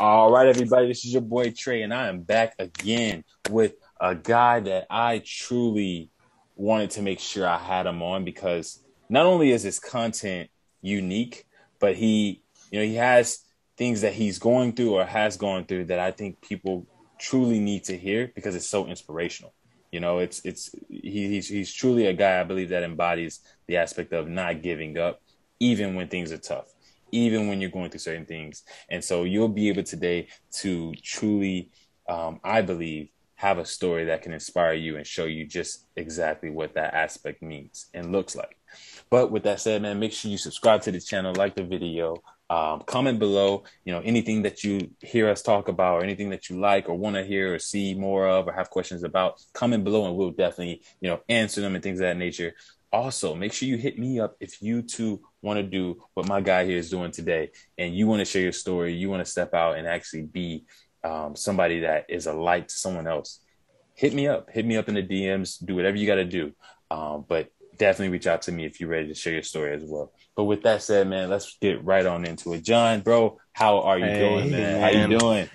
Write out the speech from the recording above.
All right, everybody, this is your boy Trey, and I am back again with a guy that I truly wanted to make sure I had him on because not only is his content unique, but he, you know, he has things that he's going through or has gone through that I think people truly need to hear because it's so inspirational. You know, it's it's he, he's he's truly a guy I believe that embodies the aspect of not giving up, even when things are tough even when you're going through certain things. And so you'll be able today to truly, um, I believe, have a story that can inspire you and show you just exactly what that aspect means and looks like. But with that said, man, make sure you subscribe to the channel, like the video, um, comment below, you know, anything that you hear us talk about or anything that you like or want to hear or see more of or have questions about, comment below and we'll definitely, you know, answer them and things of that nature. Also, make sure you hit me up if you too want to do what my guy here is doing today, and you want to share your story, you want to step out and actually be um, somebody that is a light to someone else, hit me up. Hit me up in the DMs. Do whatever you got to do. Um, but definitely reach out to me if you're ready to share your story as well. But with that said, man, let's get right on into it. Jon, bro, how are you hey, doing, man? man? How you doing?